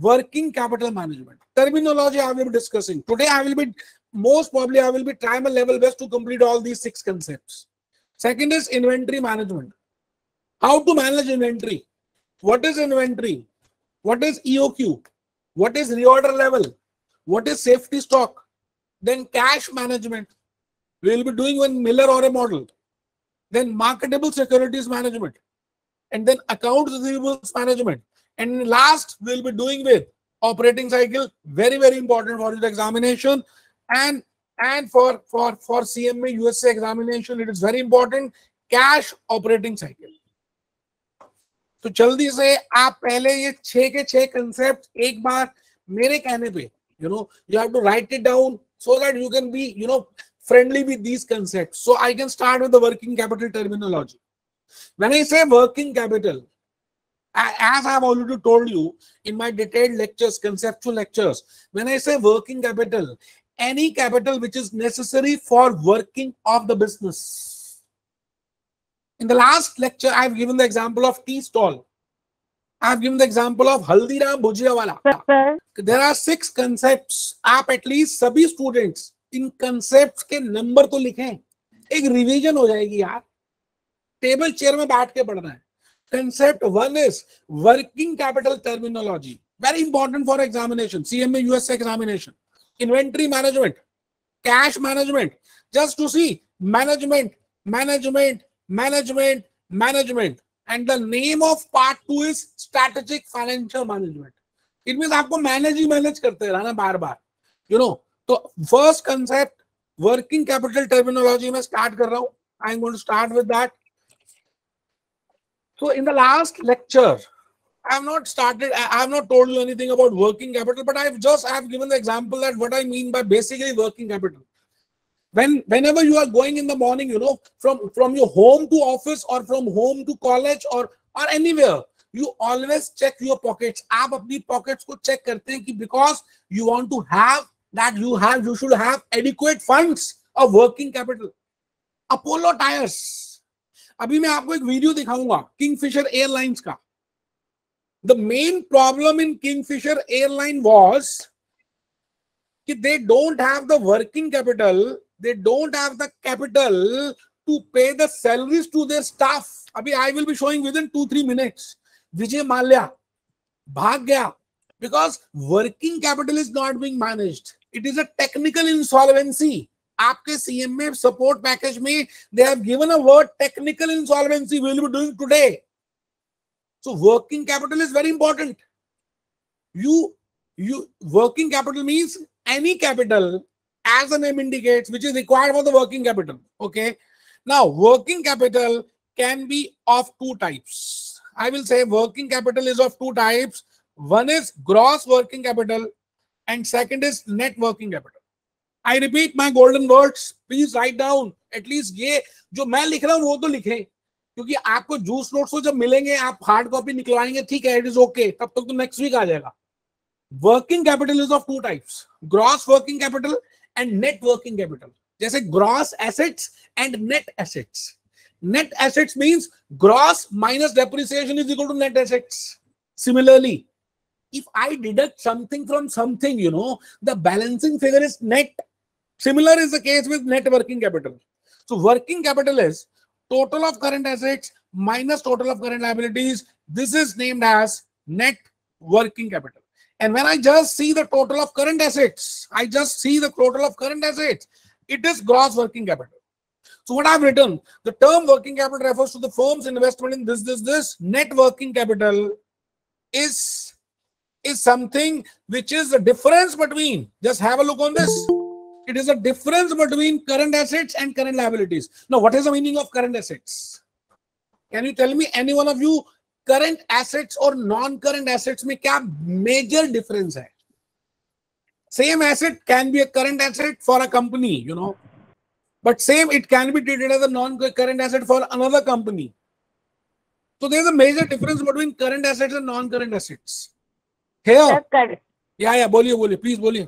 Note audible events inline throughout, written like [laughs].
working capital management. Terminology I will be discussing. Today I will be, most probably I will be trying my level best to complete all these six concepts. Second is inventory management. How to manage inventory. What is inventory? What is EOQ? What is reorder level? What is safety stock? Then cash management. We will be doing one Miller or a model. Then marketable securities management. And then accounts receivables management. And last, we'll be doing with operating cycle. Very, very important for the examination. And and for for for CMA USA examination, it is very important. Cash operating cycle. तो जल्दी से आप पहले ये छह के छह concept एक बार मेरे कहने पे you know you have to write it down so that you can be you know friendly with these concepts so i can start with the working capital terminology when i say working capital as i've already told you in my detailed lectures conceptual lectures when i say working capital any capital which is necessary for working of the business in the last lecture, I've given the example of tea stall. I've given the example of Haldiram Bhujiawala. Sir, There are six concepts. आप at least सभी students इन concepts के number तो लिखें एक revision हो जाएगी यार टेबल चेयर में बैठ के पढ़ना है concept one is working capital terminology very important for examination cma us examination inventory management cash management just to see management management management management and the name of part two is strategic financial management it means आपको manage ही manage करते रहना बार बार you know तो first concept working capital terminology में start कर रहा हूँ I am going to start with that so in the last lecture i have not started i I have not told you anything about working capital but i've just i have given the example that what i mean by basically working capital when whenever you are going in the morning you know from from your home to office or from home to college or or anywhere you always check your pockets आप अपनी pockets को check करते हैं कि because you want to have that you have you should have adequate funds of working capital Apollo tyres अभी मैं आपको एक वीडियो दिखाऊँगा किंगफिशर एयरलाइंस का। The main problem in Kingfisher airline was कि they don't have the working capital they don't have the capital to pay the salaries to their staff अभी I will be showing within two three minutes Vijay Mallya भाग गया। Because working capital is not being managed it is a technical insolvency आपके CM में support package में they have given a word technical insolvency we will be doing today so working capital is very important you you working capital means any capital as the name indicates which is required for the working capital okay now working capital can be of two types i will say working capital is of two types one is gross working capital and second is net working capital i repeat my golden words please write down at least ये जो मैं लिख रहा हूं वो तो लिखें क्योंकि आपको जूस नोट्स को जब मिलेंगे आप हार्ड कॉपी निकलवाएंगे ठीक है इट इज ओके तब तक तो नेक्स्ट वीक आ जाएगा working capital is of two types gross working capital and net working capital जैसे gross assets and net assets net assets means gross minus depreciation is equal to net assets similarly if i deduct something from something you know the balancing figure is net similar is the case with net working capital so working capital is total of current assets minus total of current liabilities this is named as net working capital and when I just see the total of current assets, I just see the total of current assets, it is gross working capital. So what I've written, the term working capital refers to the firm's investment in this, this, this. Net working capital is, is something which is the difference between, just have a look on this. It is a difference between current assets and current liabilities. Now, what is the meaning of current assets? Can you tell me, any one of you, current assets और non current assets में क्या major difference है same asset can be a current asset for a company you know but same it can be treated as a non current asset for another company so there's a major difference between current assets and non current assets here sir, cur- yeah yeah बोलिए बोलिए please बोलिए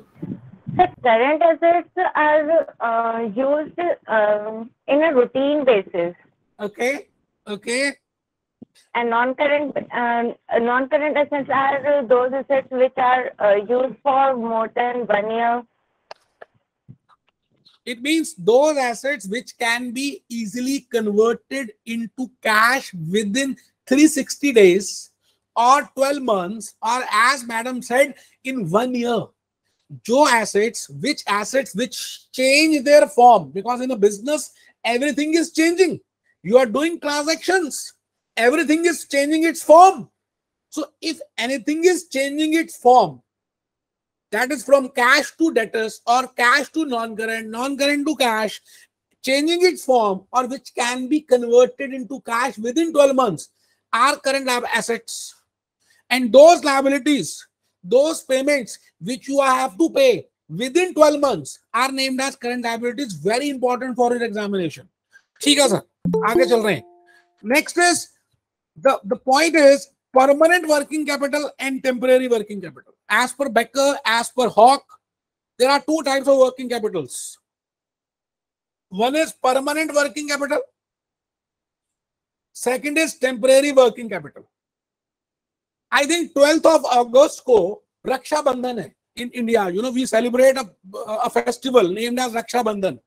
sir, [laughs] current assets are uh, used uh, in a routine basis. okay okay And non-current um, non-current assets are those assets which are uh, used for more than one year. It means those assets which can be easily converted into cash within 360 days or 12 months or as madam said in one year jo assets which assets which change their form. Because in a business everything is changing. You are doing transactions. Everything is changing its form. So if anything is changing its form that is from cash to debtors or cash to non-current non-current to cash changing its form or which can be converted into cash within 12 months are current assets. And those liabilities those payments which you have to pay within 12 months are named as current liabilities. Very important for your examination. sir next is the the point is permanent working capital and temporary working capital. As per becker as per Hock there are two types of working capitals. One is permanent working capital. Second is temporary working capital. I think twelfth of अगस्त को रक्षाबंधन है in India you know we celebrate a festival name as Rakshabandhan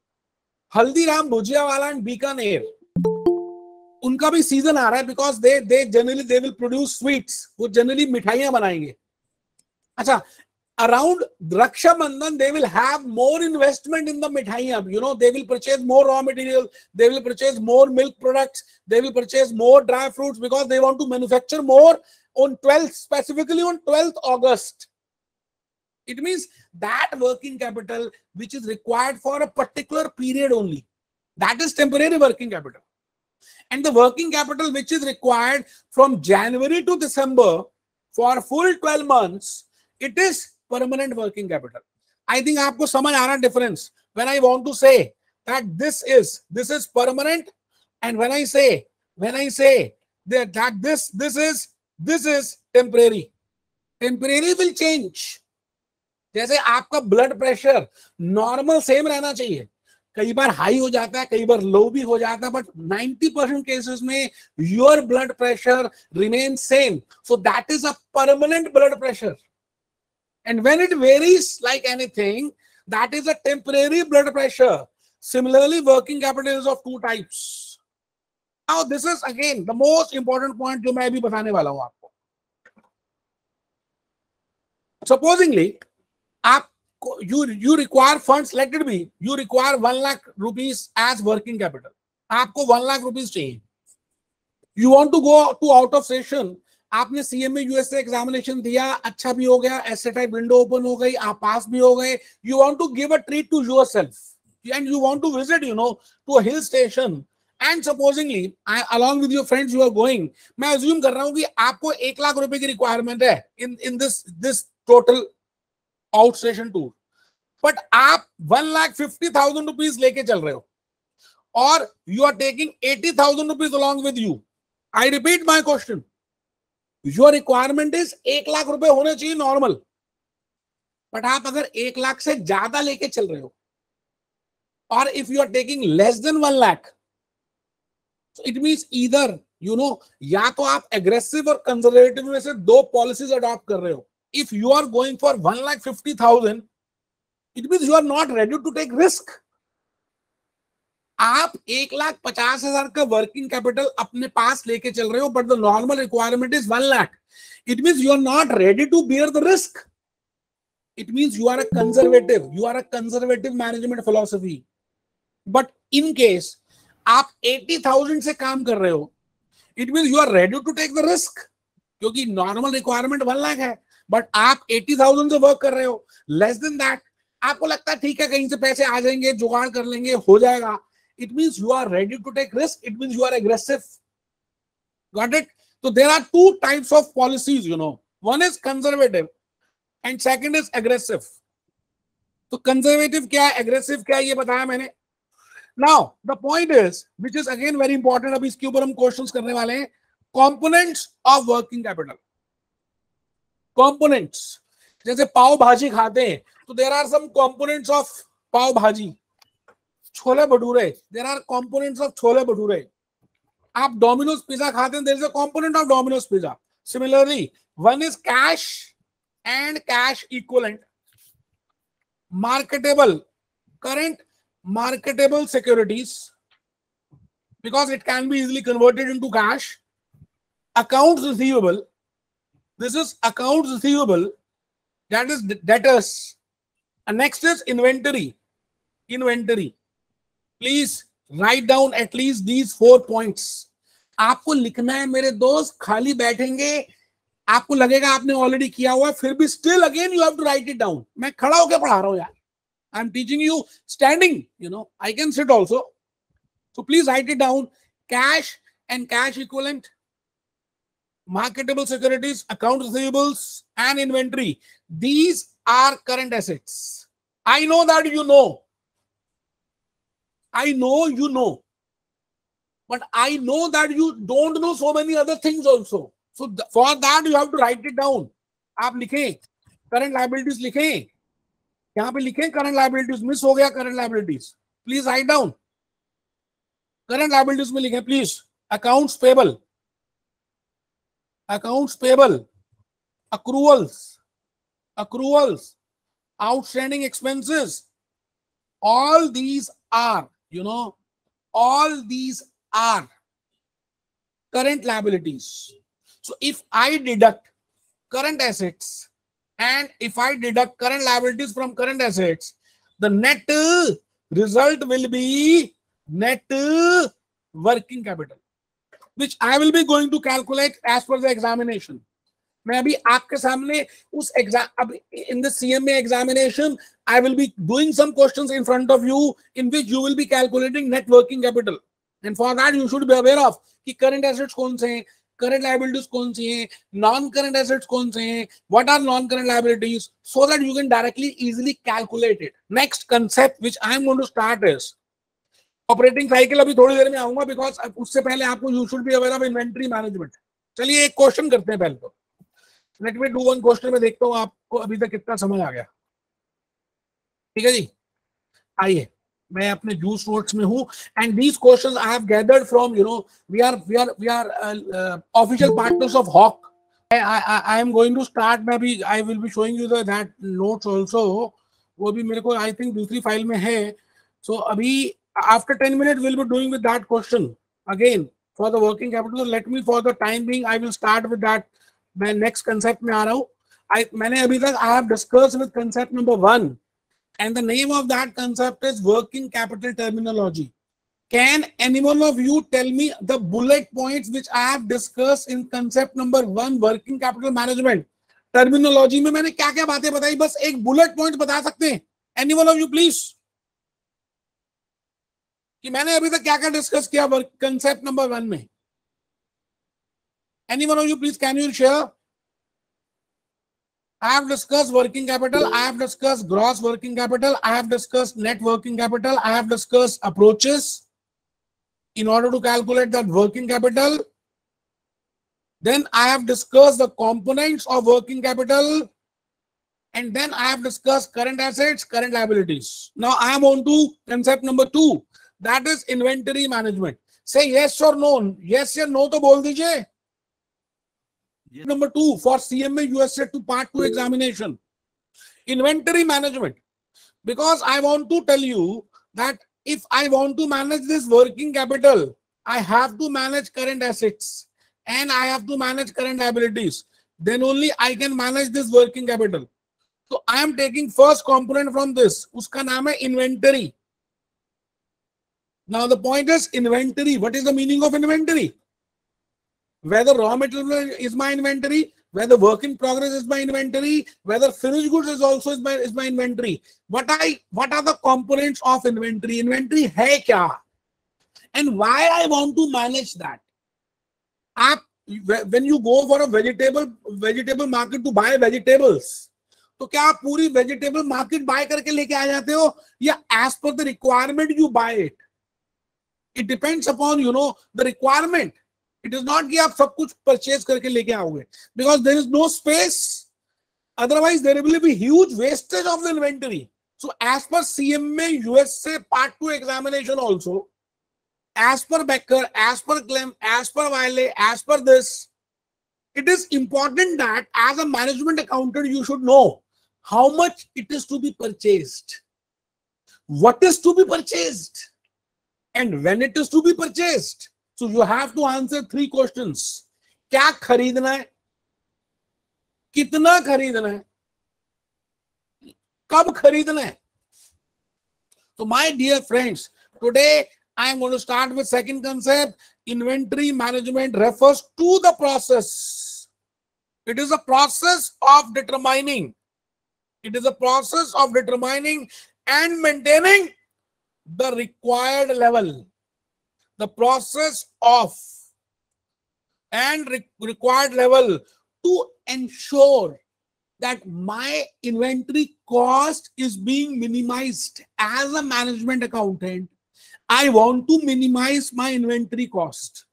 Haldiram bhujia वाला and Bikaner. उनका भी season आ रहा है because they they generally they will produce sweets वो generally मिठाइयाँ बनाएँगे. अच्छा around Rakshabandhan they will have more investment in the मिठाइयाँ. You know they will purchase more raw material they will purchase more milk products they will purchase more dry fruits because they want to manufacture more on 12th, specifically on 12th August. It means that working capital which is required for a particular period only. That is temporary working capital. And the working capital which is required from January to December for full 12 months, it is permanent working capital. I think आपको समझ आ रहा difference when I want to say that this is this is permanent and when I say when I say that, that this this is this is temporary temporary will change जैसे आपका blood pressure normal same रहना चाहिए। कई बार high हो जाता है, कई बार लो भी हो जाता है बट 90 परसेंट केसेस में your blood pressure remain same so that is a permanent blood pressure and when it varies like anything that is a temporary blood pressure similarly working capital of two types now this is again the most important point जो मैं अभी बताने वाला हूँ आपको। Supposingly आप you you require funds, let be, you require 1 lakh rupees as working capital. आपको 1 lakh rupees चाहिए। You want to go to out of session आपने सीएमए यूएसए एग्जामिनेशन दिया अच्छा भी हो गया ऐसे टाइप विंडो ओपन हो गई, आप पास भी हो गए। You want to give a treat to yourself and you want to visit you know to hill station and supposingly along with your friends you are going मैं अज्यूम कर रहा हूँ कि आपको एक लाख रुपए की रिक्वायरमेंट है in in this this total outstation tour but आप one lakh fifty thousand rupees लेके चल रहे हो। और you are taking eighty thousand rupees along with you I repeat my question your requirement is एक लाख रुपए होने चाहिए नॉर्मल बट आप अगर एक लाख से ज़्यादा लेके चल रहे हो, और if you are taking less than one lakh it means इधर यू नो या तो आप एग्रेसिव और कंजर्वेटिव में से दो पॉलिसीज अडॉप्ट कर रहे हो if you are going for 1 lakh 50,000, it means you are not ready to take risk. आप एक लाख पचास हजार का वर्किंग कैपिटल अपने पास लेके चल रहे हो but the normal requirement is one lakh it means you are not ready to bear the risk it means you are a conservative you are a conservative management philosophy but in case आप eighty thousand से काम कर रहे हो it mean you are ready to take the risk क्योंकि normal requirement one lakh है but आप eighty thousand से वर्क कर रहे हो लेस देन दैट आपको लगता है ठीक है, कहीं से पैसे आ जाएँगे, जुगाड़ कर लेंगे, हो जाएगा। It mean you are ready to take risk it mean you are aggressive got it तो there are two types of policies you know one is conservative and second is aggressive तो कंजर्वेटिव क्या है aggressive क्या है, ये बताया मैंने। Now the point is which is again very important अभी इसके ऊपर हम क्वेश्चंस करने वाले हैं components of working capital components जैसे पाव भाजी खाते हैं तो there are some components of pav bhaji. Chole bhature there are components of chole bhature. आप डोमिनोज पिज्जा खाते हैं there is a component of Domino's pizza similarly one is cash and cash equivalent marketable current marketable securities because it can be easily converted into cash accounts receivable this is accounts receivable that is debtors and next is inventory inventory please write down at least these four points आपको लिखना है मेरे दोस्त खाली बैठेंगे आपको लगेगा आपने ऑलरेडी किया हुआ फिर भी still again you have to write it down मैं खड़ा होकर पढ़ा रहा हूँ यार I am teaching you standing you know I can sit also so please right it down cash and cash equivalent marketable securities account receivables and inventory these are current assets i know that you know i know you know but i know that you don't know so many other things also so th- for that you have to write it down आप लिखें current liabilities लिखें यहाँ पे लिखें current liabilities miss हो गया current liabilities please write down current liabilities में लिखें please accounts payable accounts payable accruals accruals outstanding expenses all these are you know all these are current liabilities so if I deduct current assets and if i deduct current liabilities from current assets the net uh, result will be net uh, working capital which I will be going to calculate as per the examination. मैं अभी आपके सामने उस exam अब in the CMA examination I will be doing some questions in front of you in which you will be calculating net working capital and for that you should be aware of कि current assets कौन से हैं current liabilities कौन सी हैं? Non current assets कौन से हैं? What are non current liabilities so that you can directly easily calculate it next concept which I am going to start is operating cycle अभी थोड़ी देर में आऊँगा बिकॉज़ उससे पहले आपको you should be aware of inventory management चलिए एक क्वेश्चन करते हैं पहले तो। Let me do one question में देखता हूँ आपको अभी तक कितना समझ आ गया। ठीक है जी? आइए। मैं अपने जूस रोड्स में हूँ and these question I have gathered from you know we are we are we are official partners of Hawk I am going to start मैं भी I will be showing you that notes also वो भी मेरे को I think दूसरी file में है. So अभी after ten minute will be doing with that question again for the working capital let me for the time being I will start with that मैं next concept में आ रहा हूँ. I मैंने अभी तक I have discussed with concept number one and the name of that concept is working capital terminology can any one of you tell me the bullet points which I have discussed in concept number one working capital management terminology में मैंने क्या क्या बातें बताई बस एक bullet point बता सकते हैं one of you please कि मैंने अभी तक क्या क्या डिस्कस किया कंसेप्ट नंबर वन में any one of you please can you share I have discussed working capital. I have discussed gross working capital. I have discussed net working capital. I have discussed approaches in order to calculate that working capital. Then I have discussed the components of working capital. And then I have discussed current assets, current liabilities. Now I am on to concept number two. That is inventory management. Say yes or no. Yes or no to bol dijiye yes. number two for cma usa to part two examination. Inventory management. Because i want to tell you that if i want to manage this working capital i have to manage current assets and i have to manage current liabilities. Then only i can manage this working capital. So i am taking first component from this. Uska naam hai inventory. Now the point is inventory. What is the meaning of inventory? Whether raw material is my inventory, whether work in progress is my inventory, whether finished goods is also is my is my inventory. What I what are the components of inventory? Inventory hai kya? And why I want to manage that? Aap, when you go for a vegetable vegetable market to buy vegetables, तो क्या आप पूरी vegetable market bye करके लेके आ जाते हो या as per the requirement you bye it it depends upon you know the requirement it is not कि आप सब कुछ परचेज करके लेके आओगे। Because there is no space otherwise there will be huge wastage of the inventory so as per C M A US से part two examination also as per Becker as per Gleim as per Wiley as per this it is important that as a management accountant you should know how much it is to be purchase what is to be purchase and when it is to be purchased So you have to answer three questions. क्या खरीदना है कितना खरीदना है कब खरीदना है so my dear friends today i am going to start with second concept inventory management refers to the process it is a process of determining it is a process of determining and maintaining the required level The process of and re required level to ensure that my inventory cost is being minimized as a management accountant i want to minimize my inventory cost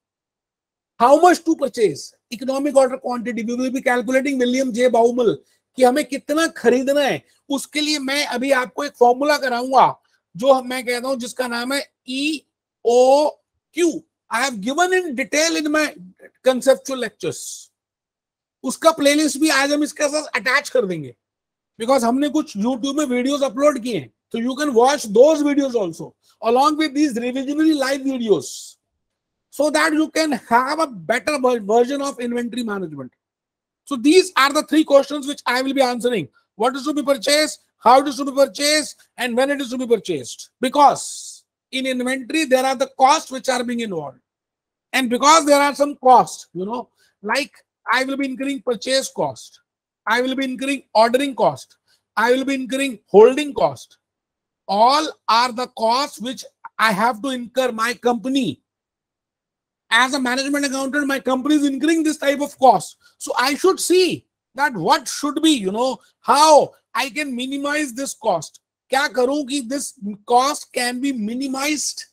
how much to purchase economic order quantity we will be calculating william j baumol कि हमें कितना खरीदना है उसके लिए मैं अभी आपको एक फॉर्मूला कराऊँगा जो मैं कहता हूँ जिसका नाम है E O Q I have given in detail in my conceptual lectures उसका प्लेलिस्ट भी आज हम इसके साथ अटैच कर देंगे बिकॉज हमने कुछ यूट्यूब में वीडियोस अपलोड किए हैं तो you can watch those videos also along with these revisionary live videos so that you can have a better version of inventory management so these are the three questions which i will be answering what is to be purchased how it is to be purchased and when it is to be purchased because in inventory there are the costs which are being involved and because there are some costs you know like I will be incurring purchase cost. I will be incurring ordering cost. I will be incurring holding cost. All are the costs which I have to incur my company. As a management accountant, my company is incurring this type of cost. So I should see that what should be, you know, how I can minimize this cost. क्या करूं कि this cost can be minimized?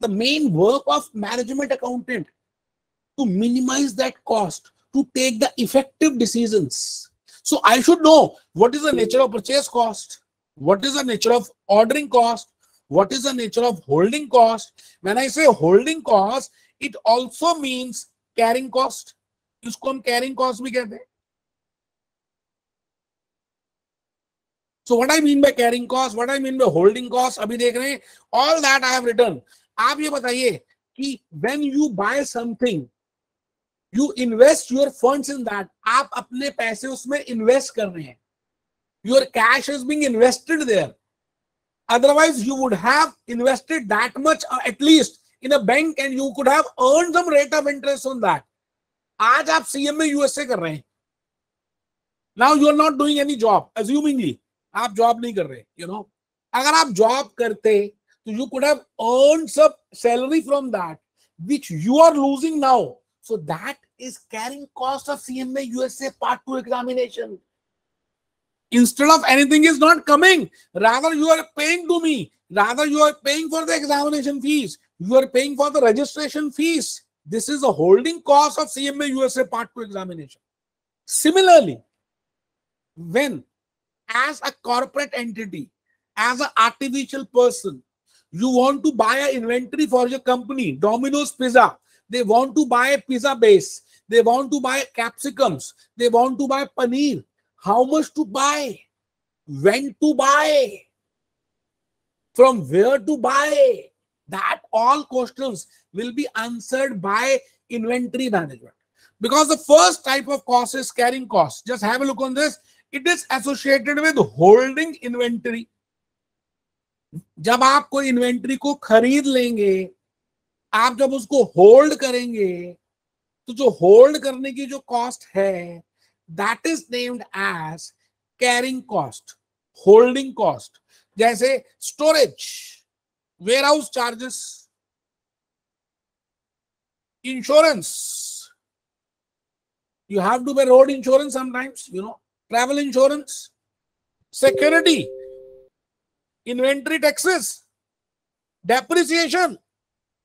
The main work of management accountant to minimize that cost to take the effective decisions. So I should know what is the nature of purchase cost, what is the nature of ordering cost, what is the nature of holding cost. When I say holding cost, it also means carrying cost. इसको हम carrying cost भी कहते हैं. So what I mean by carrying cost, what I mean by holding cost, अभी देख रहे हैं, all that I have written. आप ये बताइए कि when you buy something, you invest your funds in that आप अपने पैसे उसमें इन्वेस्ट कर रहे हैं your cash is being invested there otherwise you would have invested that much uh, at least in a bank and you could have earned some rate of interest on that आज आप CM में USA कर रहे हैं now you are not doing any job assumingly आप job नहीं कर रहे यू you नो know? अगर आप जॉब करते तो you could have earn some salary from that which you are losing now so that is carrying cost of CMA USA Part 2 examination. Instead of anything is not coming, rather you are paying to me. Rather you are paying for the examination fees. You are paying for the registration fees. This is a holding cost of CMA USA Part 2 examination. Similarly, when as a corporate entity, as an artificial person, you want to buy an inventory for your company, Domino's Pizza, they want to buy a pizza base they want to buy capsicums. They want to buy paneer. How much to buy? When to buy? From where to buy? That all questions will be answered by inventory management. Because the first type of cost is carrying cost. Just have a look on this. It is associated with holding inventory. जब आप कोई inventory को खरीद लेंगे, आप जब उसको hold करेंगे तो जो होल्ड करने की जो कॉस्ट है that is named as carrying cost holding cost जैसे storage warehouse charges insurance you have to pay road insurance sometimes, you know. Travel insurance security inventory taxes depreciation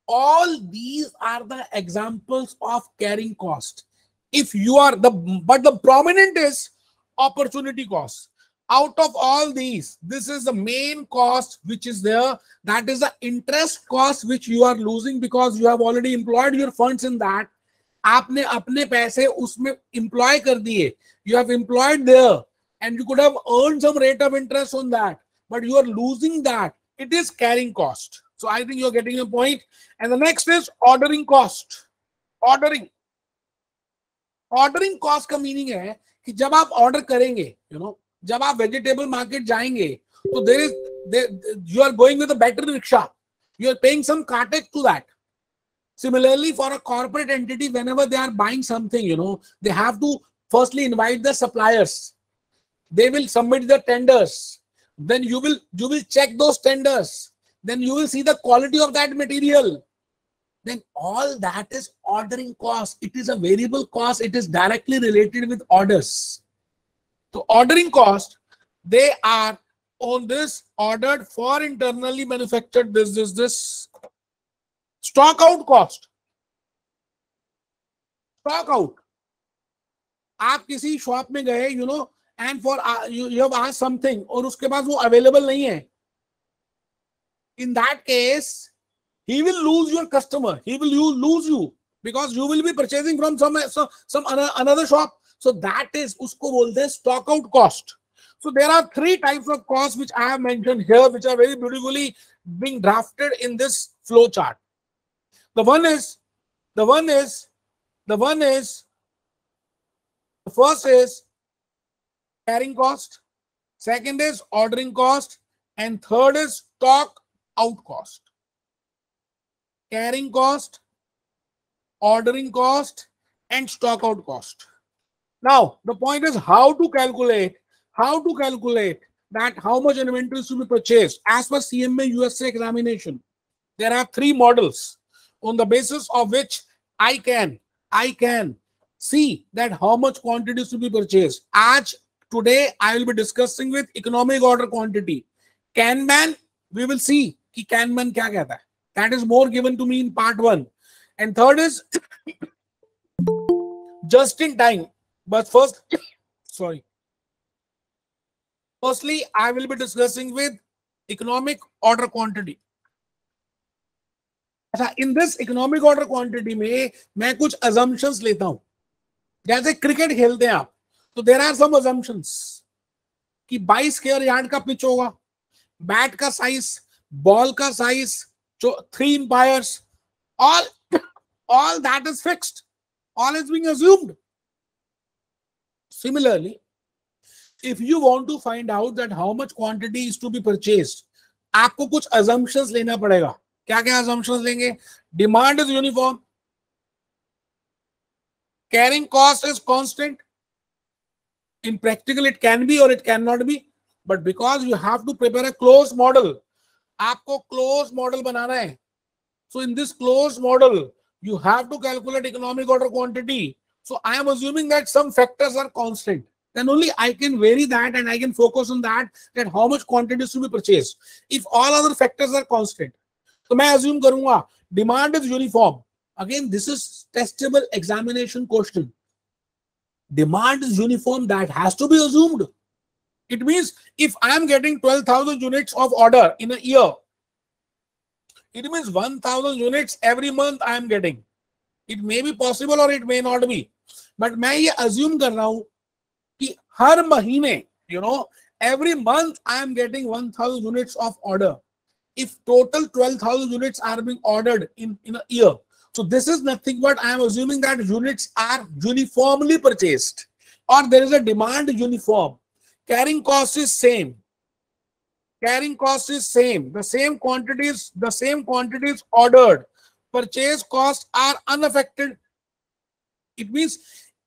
all these are the examples of carrying cost if you are the but the prominent is opportunity cost out of all these, this is the main cost which is there. That is the interest cost which you are losing because you have already employed your funds in that. आपने अपने पैसे उसमें employ कर दिए। You have employed there and you could have earn some rate of interest on that but you are losing that it is carrying cost so I think you are getting a point and the next is ordering cost ordering ordering cost का meaning है कि जब आप order करेंगे you know जब आप vegetable market जाएँगे तो there is you are going with battery rickshaw you are paying some cartage to that similarly for a corporate entity whenever they are buying something you know they have to firstly invite the suppliers. They will submit the tenders. Then you will you will check those tenders. Then you will see the quality of that material. Then all that is ordering cost. It is a variable cost. It is directly related with orders. So ordering cost, they are on this ordered for internally manufactured this, this, this. Stock out cost. Stock out. आप किसी shop में गए you know and for you have asked something और उसके बाद वो available नहीं है in that case he will lose your customer he will you lose you because you will be purchasing from some some, some another shop so that is usko bolte stock out cost. So there are three types of costs which I have mentioned here, which are very beautifully being drafted in this flow chart. The one is, the one is, the one is, the first is carrying cost, second is ordering cost, and third is stock out cost. Carrying cost, ordering cost, and stock out cost. Now, the point is how to calculate, how to calculate that how much inventory should be purchased as per CMA USA examination. There are three models on the basis of which I can, I can see that how much quantity should be purchased. As today, I will be discussing with economic order quantity. Kanban, we will see ki Kanban kya kehta hai. That is more given to me in part one. And third is just in time. But first, sorry. Firstly, I will be discussing with economic order quantity. In this economic order quantity में मैं कुछ assumptions लेता हूँ। जैसे cricket खेलते हैं आप तो देर आर सम कि 22 स्क्वायर यार्ड का पिच होगा। बैट का साइज़ बॉल का साइज़ जो three umpires all all that is fixed all is being assumed Similarly, if you want to find out that how much quantity is to be purchased, आपको कुछ assumptions लेना पड़ेगा। क्या क्या assumption लेंगे? Demand is uniform carrying cost is constant in practical it can be और it can not be but because you have to prepare a close model आपको close model बनाना है। So in this close model you have to calculate economic order quantity so I am assuming that some factors are constant then only i can vary that and i can focus on that that how much quantity is to be purchased. If all other factors are constant तो मैं assume करूँगा demand is uniform again this is testable examination question demand is uniform that has to be assumed it means if I am getting 12000 units of order in a year it means 1000 units every month I am getting it may be possible और it may not be but मैं ये assume कर रहा हूँ कि हर महीने you know every month I am getting 1000 units of order If total 12,000 units are being ordered in, in a year, so this is nothing but I am assuming that units are uniformly purchased or there is a demand uniform. Carrying cost is same. Carrying cost is same. The same quantities, the same quantities ordered purchase costs are unaffected. It means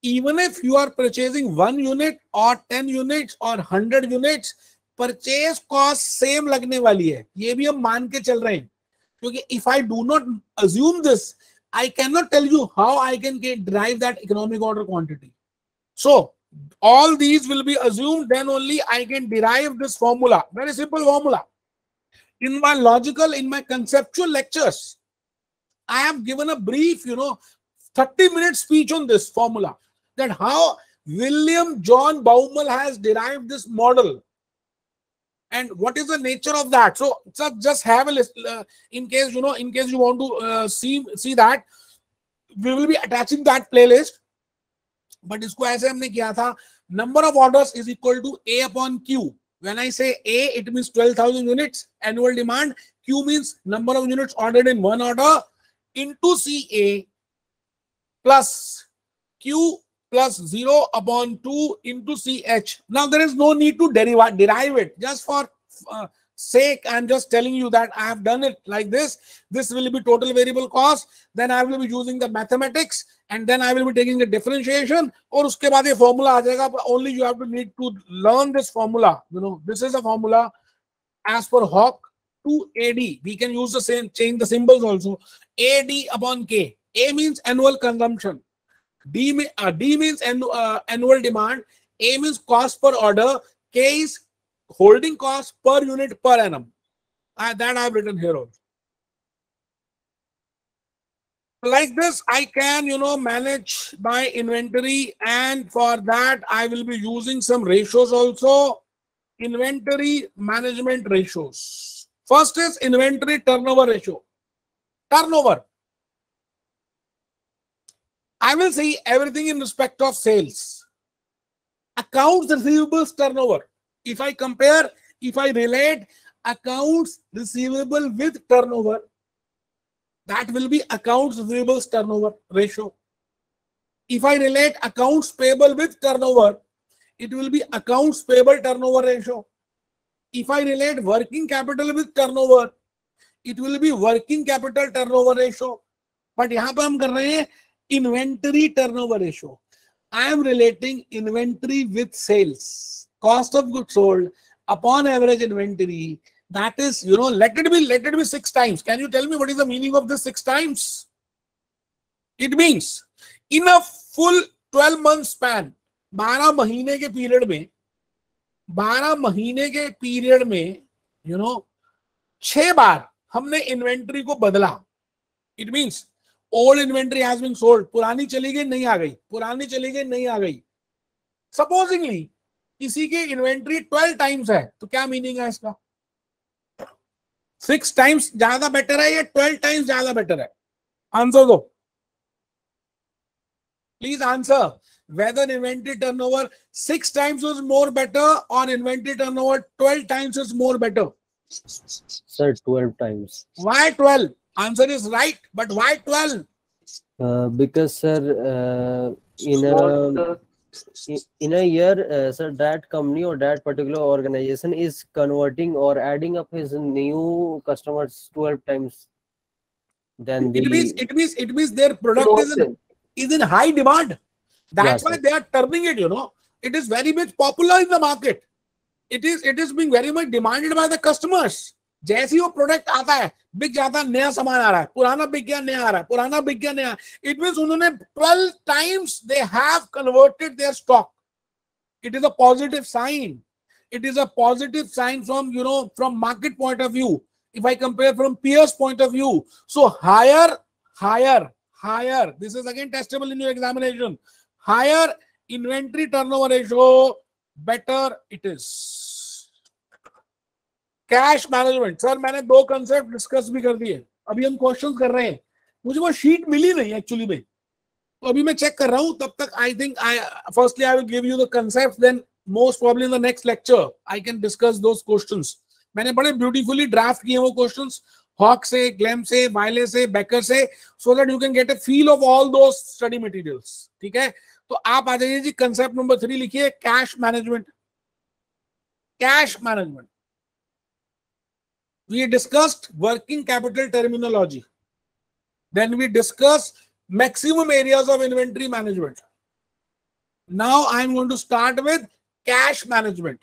even if you are purchasing one unit or 10 units or 100 units, purchase cost same लगने वाली है। ये भी हम मान के चल रहे हैं। क्योंकि if I do not assume this I can not tell you how I can get drive that economic order quantity so all these will be assume then only I can derive this formula very simple formula in my logical in my conceptual lectures I have given a brief you know thirty minute speech on this formula that how William John Baumol has derive this model and what is the nature of that? So, so just have a list uh, in case you know in case you want to uh, see see that we will be attaching that playlist. But isko aise humne kiya tha number of orders is equal to a upon q. When i say a it means 12000 units annual demand. Q means number of units ordered in one order into ca plus q plus 0 upon 2 into CH. Now, there is no need to derive, derive it. Just for uh, sake, I'm just telling you that I have done it like this. This will be total variable cost. Then I will be using the mathematics. And then I will be taking the differentiation. Or uske baad ye formula aajega, but only you have to need to learn this formula. You know, this is a formula as per Hock Two AD. We can use the same, change the symbols also. AD upon K. A means annual consumption. D, uh, D means uh, annual demand. A means cost per order. K is holding cost per unit per annum. That I've written here also. Like this, I can, you know, manage my inventory. And for that, I will be using some ratios also. Inventory management ratios. First is inventory turnover ratio. Turnover I will say everything in respect of sales. Accounts receivables turnover. If I compare, if I relate accounts receivable with turnover, that will be accounts receivables turnover ratio. If I relate accounts payable with turnover, it will be accounts payable turnover ratio. If I relate working capital with turnover, it will be working capital turnover ratio. But यहाँ पर हम कर रहे हैं Inventory turnover ratio. I am relating inventory with sales, cost of goods sold upon average inventory. That is, you know, let it be, let it be six times. Can you tell me what is the meaning of this six times? It means in a full 12 month span, 12 महीने के period में 12 महीने के period में you know छह बार हमने inventory को बदला it means old inventory has been sold पुरानी चली गई नहीं आ गई. पुरानी चली गई नहीं आ गई. सपोजिंगली किसी की इन्वेंट्री ट्वेल्व टाइम्स है. तो क्या मीनिंग है इसका? सिक्स टाइम्स ज़्यादा बेटर है या ट्वेल्व टाइम्स ज़्यादा बेटर है? आंसर दो. Please answer whether inventory turnover six times was more better or inventory turnover 12 times is more better? Sir 12 times. Why 12 Answer is right, but why 12? Uh, because, sir, uh, in a in a year, uh, sir, that company or that particular organization is converting or adding up his new customers 12 times. Then the, it means it means it means their product is in, is in high demand. That's yes, why sir. they are turning it. You know, it is very much popular in the market. It is it is being very much demanded by the customers. जैसे वो product आता है बिक जाता नया सामान आ रहा है, पुराना बिक गया नया आ रहा है, पुराना बिक गया नया। इट मीन उन्होंने twelve times they have converted their stock it is a positive sign it is a positive sign from you know from market point of view if I compare from peers point of view so higher higher higher this is again testable in your examination higher inventory turnover ratio better it is cash management sir मैंने दो concept discuss भी कर दिए। अभी हम question कर रहे हैं। मुझे वो शीट मिली नहीं एक्चुअली में। तो अभी मैं चेक कर रहा हूँ, तब तक I think I firstly I will give you the concept then most problem in the next lecture I can discuss those questions मैंने बड़े ब्यूटीफुली ड्राफ्ट किए वो क्वेश्चंस हॉक से ग्लैम से वायले से बैकर से so that you can get a feel of all those study materials ठीक है? तो आप आ जाइए जी कंसेप्ट नंबर थ्री लिखिए cash management cash management we discussed working capital terminology. Then we discussed maximum areas of inventory management. Now I'm going to start with cash management.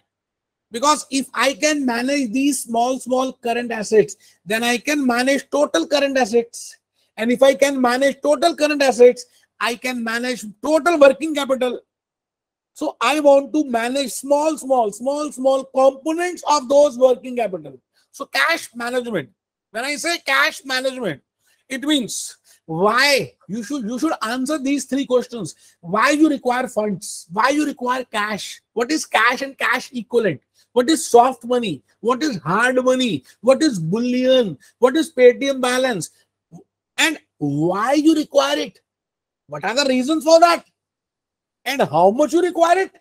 Because if I can manage these small, small current assets, then I can manage total current assets. And if I can manage total current assets, I can manage total working capital. So I want to manage small, small, small, small components of those working capital. So cash management. When I say cash management, it means why you should you should answer these three questions. Why you require funds? Why you require cash? What is cash and cash equivalent? what is soft money, what is hard money, what is bullion, what is Paytm balance, and why you require it. What are the reasons for that? And how much you require it?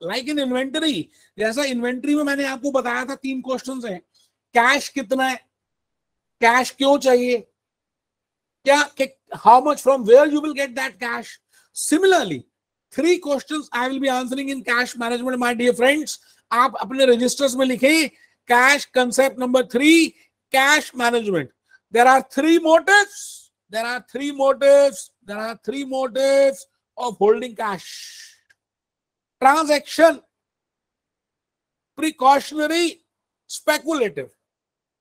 Like in inventory. जैसा inventory में मैंने आपको बताया था तीन questions हैं cash कितना है? कैश क्यों चाहिए? क्या how much from where you will get that cash similarly three question I will be answering in cash management my dear friends आप अपने रजिस्टर्स में लिखें cash concept number three cash management there are three motives there are three motives there are three motives of holding cash transaction. Precautionary. Speculative.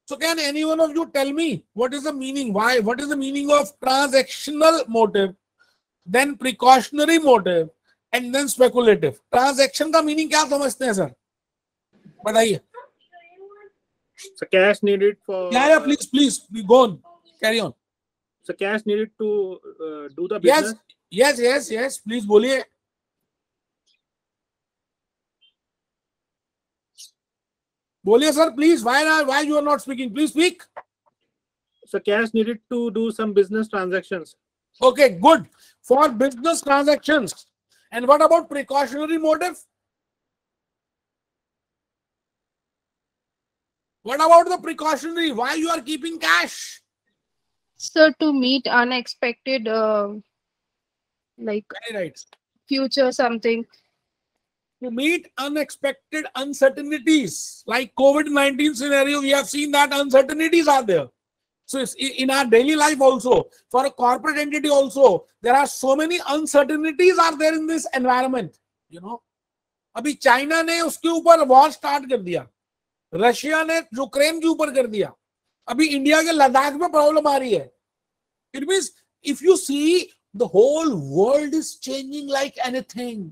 so can any one of you tell me what is the meaning why what is the meaning of transactional motive then precautionary motive and then speculative transaction का meaning क्या समझते हैं sir बताइए So cash needed for yeah yeah please please we go on carry on So cash needed to uh, do the yes business. yes yes yes please बोलिए Bolia sir, please, why are why you are not speaking? Please speak. So cash needed to do some business transactions. Okay, good. For business transactions. And what about precautionary motive? What about the precautionary? Why you are keeping cash? Sir, to meet unexpected, uh, like right. future something to meet unexpected uncertainties like covid-19 scenario we have seen that uncertainties are there so it's i- in our daily life also for a corporate entity also there are so many uncertainties are there in this environment you know अभी China ने उसके ऊपर war start कर दिया Russia ने Ukraine के ऊपर कर दिया अभी इंडिया के लद्दाख में प्रॉब्लम आ रही है it means if you see the whole world is changing like anything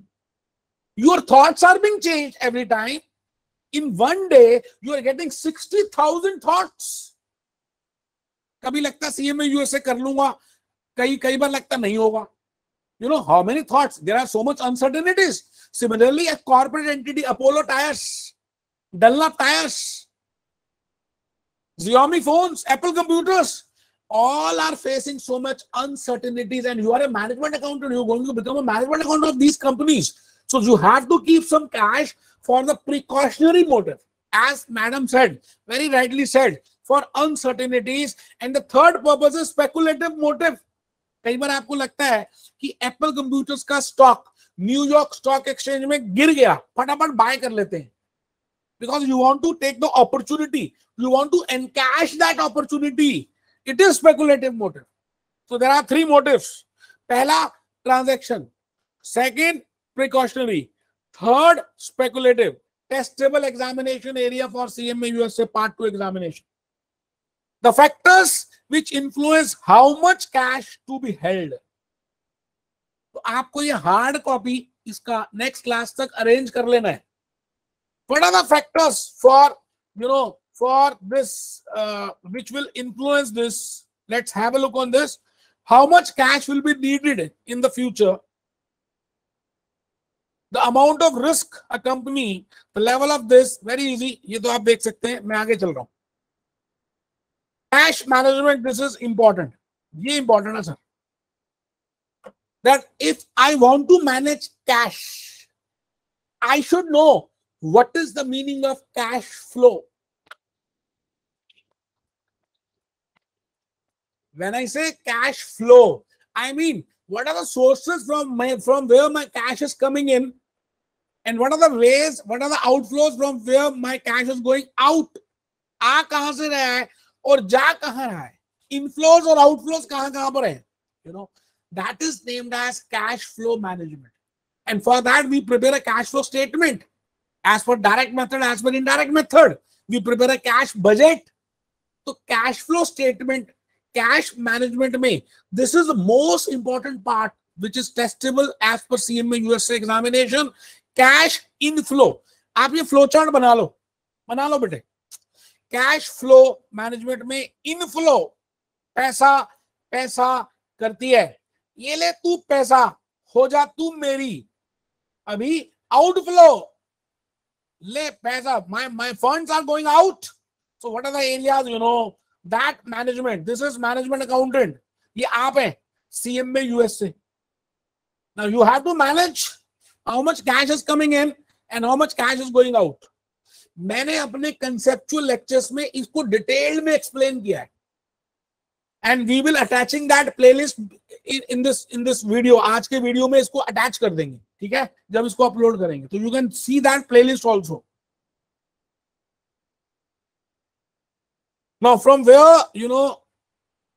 your thoughts are being changed every time. In one day, you are getting 60,000 thoughts. कभी लगता सीएम में यूएसए कर लूंगा कई कई बार लगता नहीं होगा you know how many thoughts there are so much uncertainties similarly a corporate entity apollo tires dunlop tires xiaomi phones apple computers all are facing so much uncertainties and you are a management accountant you're going to become a management accountant of these companies so you have to keep some cash for the precautionary motive, as Madam said, very rightly said, for uncertainties. And the third purpose is speculative motive. कई बार आपको लगता है कि Apple computers का stock New York stock exchange में गिर गया फटाफट बाय कर लेते हैं because you want to take the opportunity you want to encash that opportunity it is speculative motive so there are three motives पहला transaction second precautionary. Third, speculative. Testable examination area for CMA USA Part 2 examination. The factors which influence how much cash to be held. तो आपको ये hard copy इसका next class तक arrange कर लेना है what are the factors for you know for this uh, which will influence this let's have a look on this how much cash will be needed in the future the amount of risk a company the level of this very easy ये तो आप देख सकते हैं मैं आगे चल रहा हूं cash management this is important ये important है sir that if I want to manage cash I should know what is the meaning of cash flow when I say cash flow I mean what are the sources from my from where my cash is coming in and what are the ways what are the outflows from where my cash is going out आ कहां से रहा है और जा कहां रहा है इनफ्लोज और आउटफ्लोज कहां कहां पर है you know that is named as cash flow management and for that we prepare a cash flow statement as per direct method as per indirect method we prepare a cash budget तो cash flow statement cash management में this is the most important part which is testable as per CMA USA examination Cash in flow आप ये flow chart बना लो। बना लो बेटे। Cash flow management में इनफ्लो पैसा पैसा करती है। ये ले तू पैसा, हो जा तू मेरी। अभी आउटफ्लो ले पैसा। My my funds are going out so what are the areas you know that management this is management accountant ये आप है CMA USA US now you have to manage how much cash is coming in and how much cash is going out मैंने अपने conceptual lectures में इसको detail में explain किया है and we will attaching that playlist in this in this video आज के video में इसको अटैच कर देंगे ठीक है जब इसको अपलोड करेंगे तो you can see that playlist also now from where you know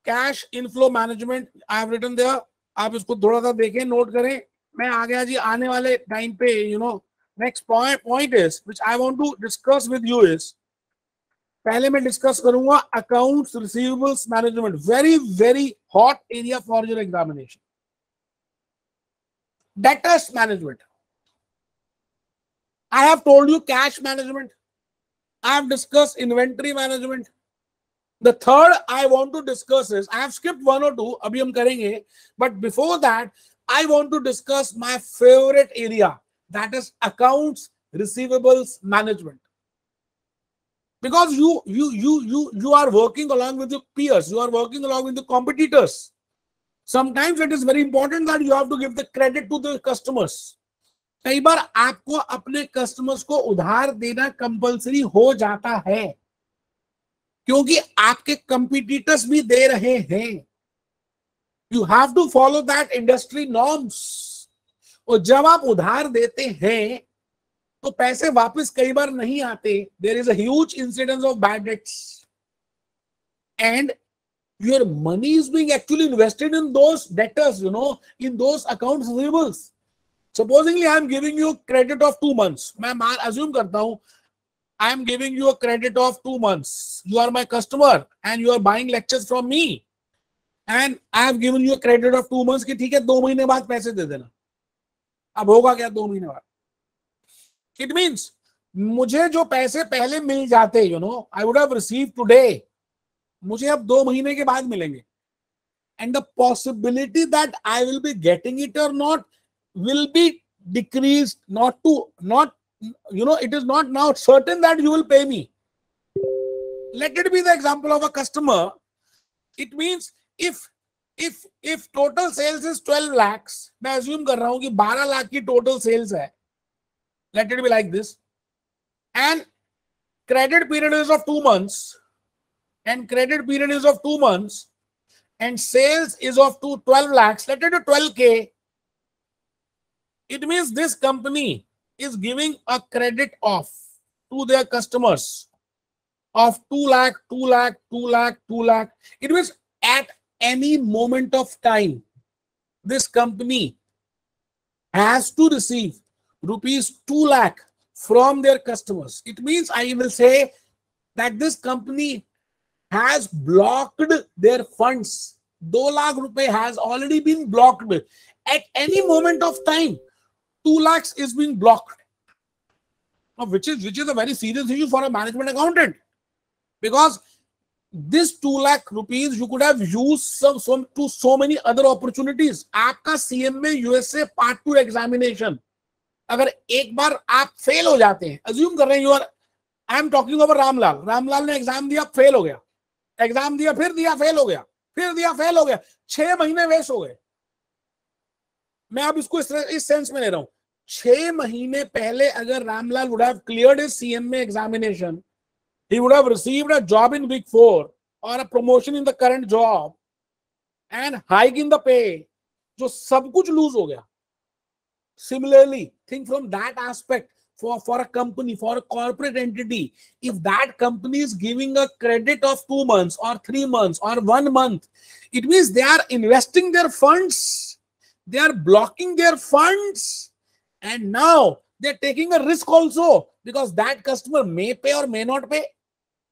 cash inflow management i have written there आप इसको थोड़ा सा देखें नोट करें मैं आ गया जी आने वाले टाइम पे you know next point point is which I want to discuss with you is पहले मैं डिस्कस करूँगा accounts receivables management very very hot area for your examination debtors management I have told you cash management I have discussed inventory management the third I want to discuss is I have skip one और two अभी हम करेंगे but before that i want to discuss my favorite area that is accounts receivables management because you you you you you are working along with your peers you are working along with the competitors sometimes it is very important that you have to give the credit to the customers कई बार आपको अपने customers को उधार देना compulsory हो जाता है क्योंकि आपके कंपिटिटर्स भी दे रहे हैं you have to follow that industry norms और जब आप उधार देते हैं तो पैसे वापस कई बार नहीं आते there is a incidence of bad debts and your money is being actually invested in those debtors you know in those accounts receivables supposingly i am giving you credit of 2 months मैं मान assume करता हूं i am giving you a credit of 2 months you are my customer and you are buying lectures from me And I have given you credit of 2 months कि ठीक है, दो महीने बाद पैसे दे देना। अब होगा क्या दो महीने बाद? इट मीन्स मुझे जो पैसे पहले मिल जाते you know I would have receive today मुझे अब दो महीने के बाद मिलेंगे। And the possibility that I will be getting it और not will be decrease not to not you know it is not now certain that you will pay me let it be the example of a customer. It means if if if total sales is 12 lakhs मैं assume कर रहा हूं कि 12 लाख की total sales है let it be like this and credit period is of 2 months and credit period is of 2 months and sales is of two, 12 lakhs let it be 12k it means this company is giving a credit of to their customers of 2 lakh 2 lakh 2 lakh 2 lakh it means at any moment of time this company has to receive rupees 2 lakh from their customers. It means i will say that this company has blocked their funds. 2 lakh rupee has already been blocked. At any moment of time 2 lakhs is being blocked. Now, which is which is a very serious issue for a management accountant. Because this 2 lakh rupees you could have used some, some to so many आपका CM में USA part two examination अगर एक बार आप fail हो जाते हैं assume कर रहे हैं you are I am talking over Ramlal Ramlal ने एग्ज़ाम दिया फेल हो गया. एग्ज़ाम दिया फिर दिया फेल हो गया. फिर दिया फेल हो गया. छह महीने वेस्ट हो गए. मैं अब इसको इस, इस सेंस में ले रहा हूँ. छह महीने पहले अगर Ramlal would have cleared his CMA में examination he would have received a job in big four or a promotion in the current job and hike in the pay जो सब कुछ लूज हो गया similarly think from that aspect for for a company for a corporate entity if that company is giving a credit of two months or three months or one month it means they are investing their funds they are blocking their funds and now they're taking a risk also because that customer may pay or may not pay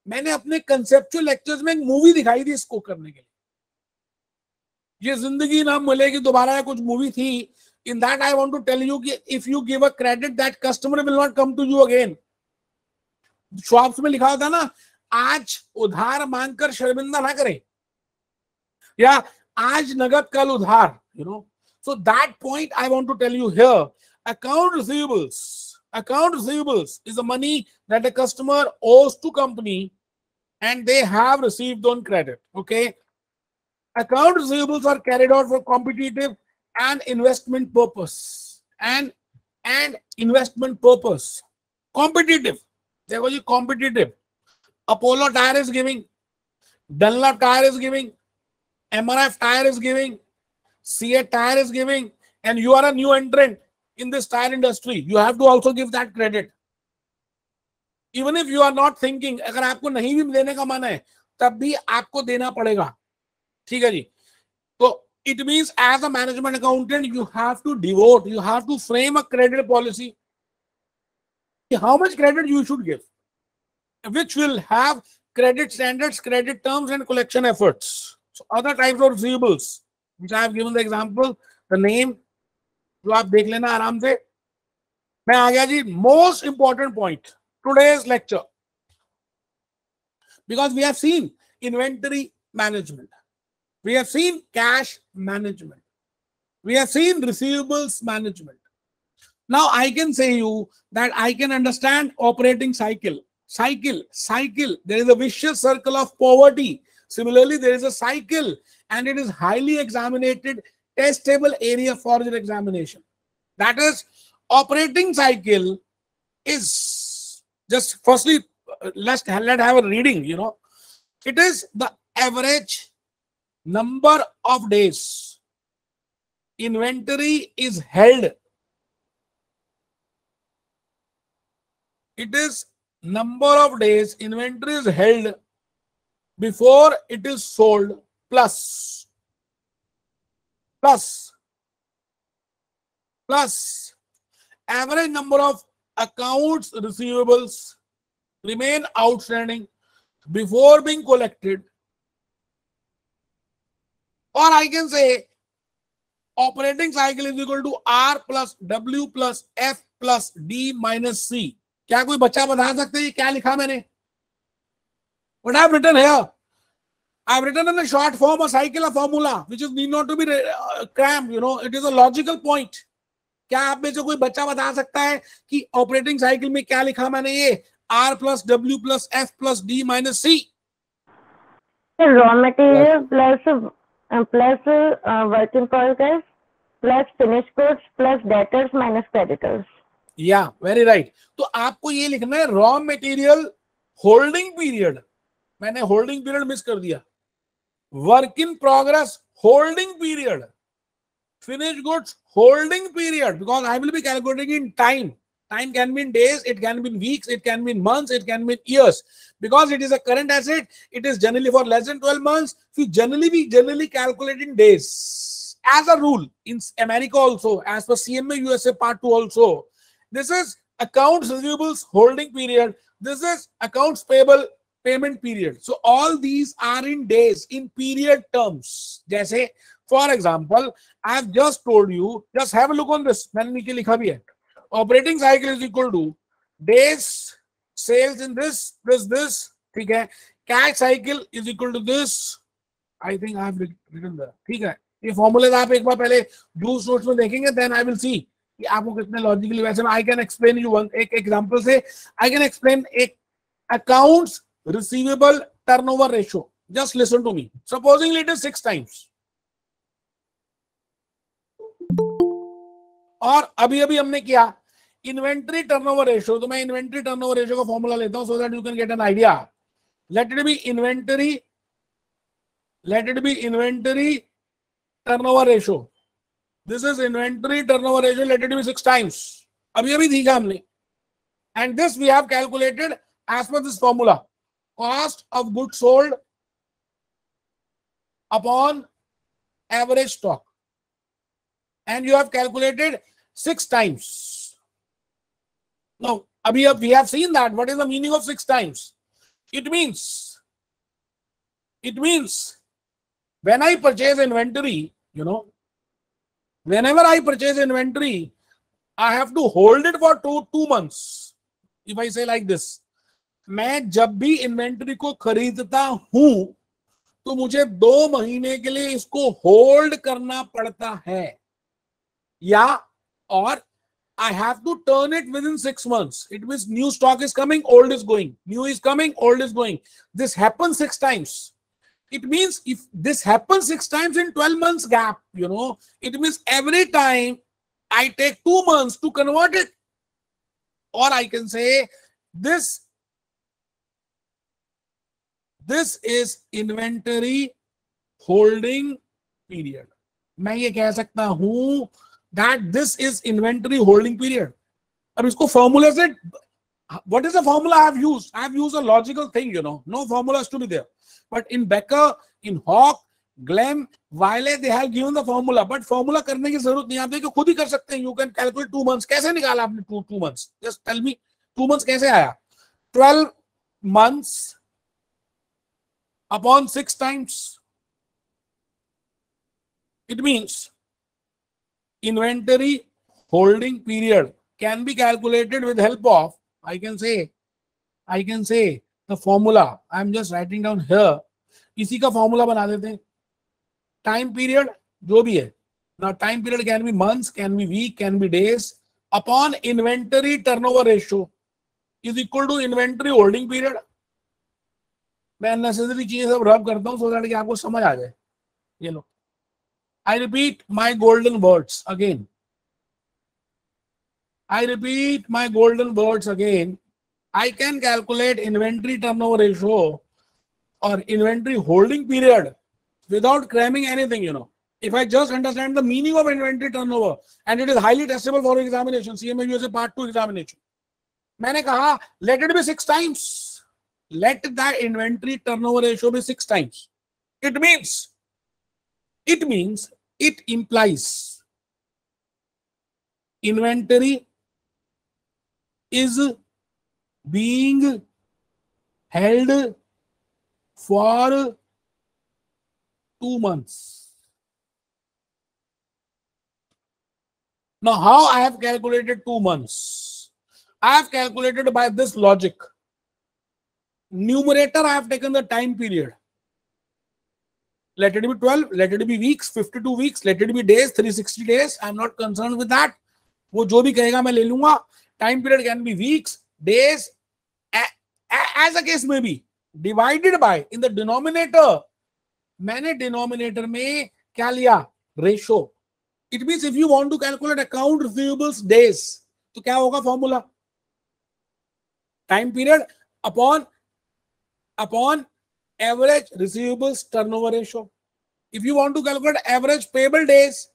मैंने अपने conceptual lectures में एक movie दिखाई थी इसको करने के लिए। ये ज़िंदगी ना मिलेगी, दोबारा कुछ मूवी थी। In that I want to tell you कि if you give a credit that customer will not come to you again shops में लिखा होता ना, आज उधार मांगकर शर्मिंदा ना करें। या आज नगद, कल उधार you know so that point I want to tell you here account receivables. Account receivables is the money that the customer owes to company and they have received on credit. Okay. Account receivables are carried out for competitive and investment purpose. And and investment purpose. Competitive. There was a competitive. Apollo tire is giving. Dunlop tire is giving. MRF tire is giving. CEAT tire is giving. And you are a new entrant in this tire industry. You have to also give that credit. Even if you are not thinking अगर आपको नहीं भी देने का मन है, तब भी आपको देना पड़ेगा। ठीक है जी? तो it means as a management accountant you have to devote you have to frame a credit policy how much credit you should give which will have credit standards credit terms and collection efforts other types of receivables which I have given the example the name जो आप देख लेना आराम से। मैं आ गया जी most important point today's lecture. Because we have seen inventory management. We have seen cash management. We have seen receivables management. Now i can say you that i can understand operating cycle. Cycle cycle. There is a vicious circle of poverty. Similarly there is a cycle and it is highly examinated testable area for your examination. That is operating cycle is just firstly let's let have a reading you know. It is the average number of days inventory is held. It is number of days inventory is held before it is sold plus plus plus. Average number of accounts receivables remain outstanding before being collected or i can say operating cycle is equal to r plus w plus f plus d minus c क्या कोई बच्चा बता सकते हैं क्या लिखा मैंने what i've written here i've written in a short form a cycle a formula which is need not to be uh, crammed you know it is a logical point क्या आप में से कोई बच्चा बता सकता है कि ऑपरेटिंग साइकिल में क्या लिखा मैंने ये? R plus W plus F plus D minus C raw material plus plus work in progress plus finish goods plus debtors minus creditors या वेरी राइट तो आपको ये लिखना है रॉ मटेरियल होल्डिंग पीरियड मैंने होल्डिंग पीरियड मिस कर दिया। Work in progress holding period finished goods holding period because I will be calculating in time. Time can be in days, it can be in weeks, it can be in months, it can be in years. Because it is a current asset, it is generally for less than 12 months. We generally we generally calculate in days. As a rule, in America also, as per CMA USA Part 2 also, this is accounts receivables holding period. This is accounts payable payment period. So all these are in days, in period terms. जैसे For example, I have just told you, just have a look on this. मैंने नीचे लिखा भी है. Operating cycle is equal to days sales in this plus this. ठीक है. Cash cycle is equal to this. I think I have written there. ठीक है. ये फॉर्मूले आप एक बार पहले जूस नोट्स में देखेंगे देन आई विल सी कि आपको कितने लॉजिकली वैसे I can explain you one एक एग्जांपल से आई कैन एक्सप्लेन एक accounts receivable turnover ratio just listen to me supposing it is six times और अभी अभी हमने किया इन्वेंट्री टर्नओवर रेशियो तो मैं इन्वेंट्री टर्नओवर रेशियो का फॉर्मूला लेता हूँ so that you can get an idea let it be inventory let it be inventory turnover ratio this is inventory turnover ratio let it be six times अभी अभी सीखा हमने? And this we have calculated as per this formula cost of good sold upon average stock and you have calculated six times. Now, Abhi, we have seen that. What is the meaning of six times? It means, it means when I purchase inventory, you know, whenever I purchase inventory, I have to hold it for two, two months. If I say like this, मैं जब भी inventory को खरीदता हूँ तो मुझे दो महीने के लिए इसको होल्ड करना पड़ता है या और I have to turn it within six months. It means new stock is coming, old is going. New is coming, old is going. This happens six times. It means if this happens six times in 12 months gap, you know, it means every time I take two months to convert it. Or I can say this, this is inventory holding period. मैं ये कह सकता हूं that this is inventory holding period. अब इसको formula से what is the formula I have used? I have used a logical thing, you know. No formulas to be there. But in Becker, in Hawk, Glenn, Wiley, they have given the formula. But formula की ज़रूरत नहीं आप देखिए खुद ही कर सकते हैं. You can calculate two months. कैसे निकाला आपने two two months? Just tell me two months कैसे आया? Twelve months upon six times. It means inventory holding period can be calculated with help of I can say I can say the formula I'm just writing down here इसी का formula बना देते हैं time period जो भी है now time period can be months can be week can be days upon inventory turnover ratio is equal to inventory holding period मैं necessary चीज़ें सब रब करता हूँ सो दैट कि आपको समझ आ जाए ये लो I repeat my golden words again. I repeat my golden words again. I can calculate inventory turnover ratio or inventory holding period without cramming anything, you know. If I just understand the meaning of inventory turnover and it is highly testable for examination, CMA USA Part 2 examination. मैंने कहा let it be six times. Let that inventory turnover ratio be six times. It means, it means, it implies inventory is being held for two months. Now, how I have calculated two months? I have calculated by this logic. Numerator, I have taken the time period. Let it be 12, let it be weeks, 52 weeks, let it be days, 360 days. I'm not concerned with that. वो जो भी कहेगा मैं ले लूँगा. Time period can be weeks days as a case में be divided by in the denominator मैंने denominator में क्या लिया? Ratio it means if you want to calculate account receivables days तो क्या होगा formula time period upon upon average receivables turnover ratio. If you want to calculate average payable days,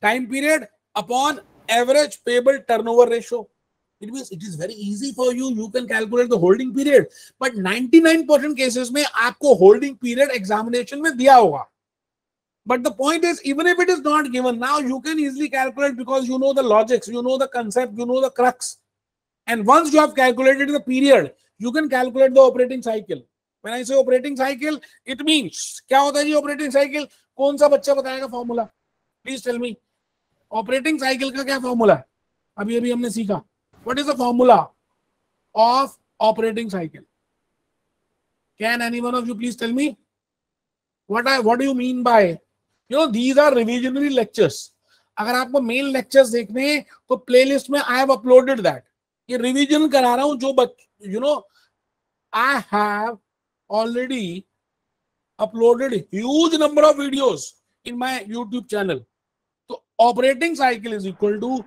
time period upon average payable turnover ratio, it means it is very easy for you. You can calculate the holding period. But 99% cases में आपको holding period examination में दिया होगा. But the point is, even if it is not given, now you can easily calculate because you know the logics, you know the concept, you know the crux. And once you have calculated the period, you can calculate the operating cycle. When I say operating cycle, it means क्या होता है जी operating cycle? कौन सा बच्चा बताएगा formula please tell me operating cycle का क्या formula है? अभी अभी हमने सीखा। What is the formula of operating cycle can anyone of you please tell me what I what do you mean by you know these are revisionary lectures अगर आपको main lectures देखने हैं तो प्लेलिस्ट में आई हैव अपलोडेड दैट ये revision करा रहा हूँ जो you know I have already uploaded huge number of videos in my YouTube channel. So operating cycle is equal to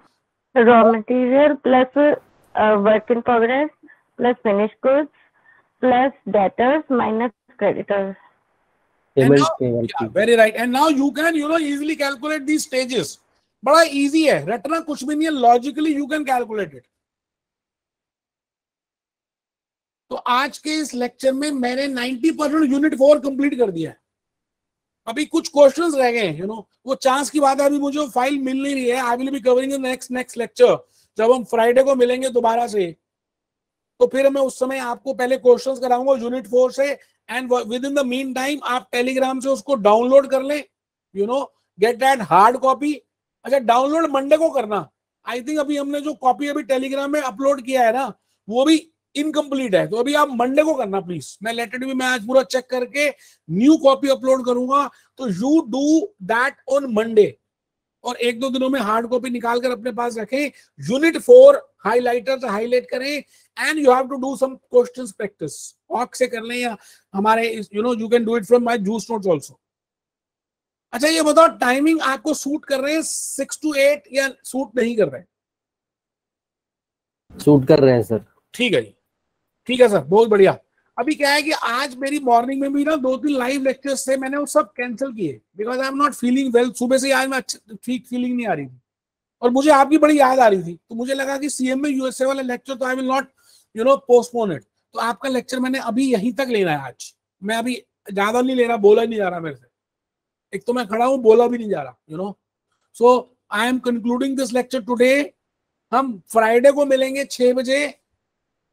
raw material plus uh, work in progress plus finished goods plus debtors minus creditors. and now, yeah, very right. And now you can you know easily calculate these stages. बड़ा easy है रटना कुछ भी नहीं है logically you can calculate it तो आज के इस लेक्चर में मैंने 90 परसेंट यूनिट फोर कंप्लीट कर दिया है। अभी कुछ क्वेश्चंस रह गए यू नो वो चांस की बात है, अभी मुझे फ़ाइल मिल नहीं रही है। I will be covering next next lecture जब हम फ्राइडे को मिलेंगे दोबारा से तो फिर मैं उस समय आपको पहले क्वेश्चंस कराऊँगा यूनिट फोर से। And with in the mean time आप टेलीग्राम से उसको डाउनलोड कर लें you know get that hard copy अच्छा डाउनलोड मंडे को करना। आई थिंक अभी हमने जो कॉपी अभी टेलीग्राम में अपलोड किया है ना, वो भी इनकम्प्लीट है। तो अभी आप मंडे को करना प्लीज़ मैं लेटर भी मैं आज पूरा चेक करके न्यू कॉपी अपलोड करूँगा। तो you do that on Monday और एक दो दिनों में हार्ड कॉपी निकाल कर अपने पास रखें। यूनिट फोर हाईलाइटर हाईलाइट करें। And you have to do some questions practice ऑक से कर लें या हमारे you know you can do it from my juice notes also अच्छा ये बताओ टाइमिंग आपको सूट कर रहे हैं? सिक्स टू एट या सूट नहीं कर रहे? सूट कर रहे हैं सर ठीक है जी। ठीक है सर, बहुत बढ़िया। अभी क्या है कि आज मेरी मॉर्निंग में भी ना दो तीन लाइव लेक्चर्स थे, मैंने वो सब कैंसिल किए। Because I am not feeling well सुबह से आज मैं ठीक फीलिंग नहीं आ रही थी। और मुझे आपकी बड़ी याद आ रही थी। तो मुझे लगा कि सीएम में यूएसए वाला लेक्चर तो I will not you know postpone it तो आपका लेक्चर मैंने अभी यहीं तक लेना है आज। मैं अभी ज़्यादा नहीं ले रहा, बोला नहीं जा रहा मेरे से। एक तो मैं खड़ा हूँ, बोला भी नहीं जा रहा you know so I am concluding this lecture today हम फ्राइडे को मिलेंगे छह बजे।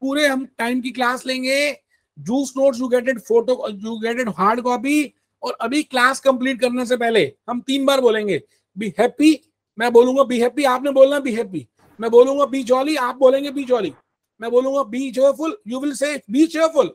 पूरे हम टाइम की क्लास लेंगे। Juice note you getted photo you getted hard copy और अभी क्लास कंप्लीट करने से पहले हम तीन बार बोलेंगे। बी हैप्पी मैं बोलूँगा बी हैप्पी आपने बोलना बी हैप्पी मैं बोलूँगा बी जॉली आप बोलेंगे बी जॉली मैं बोलूँगा be cheerful you will say be cheerful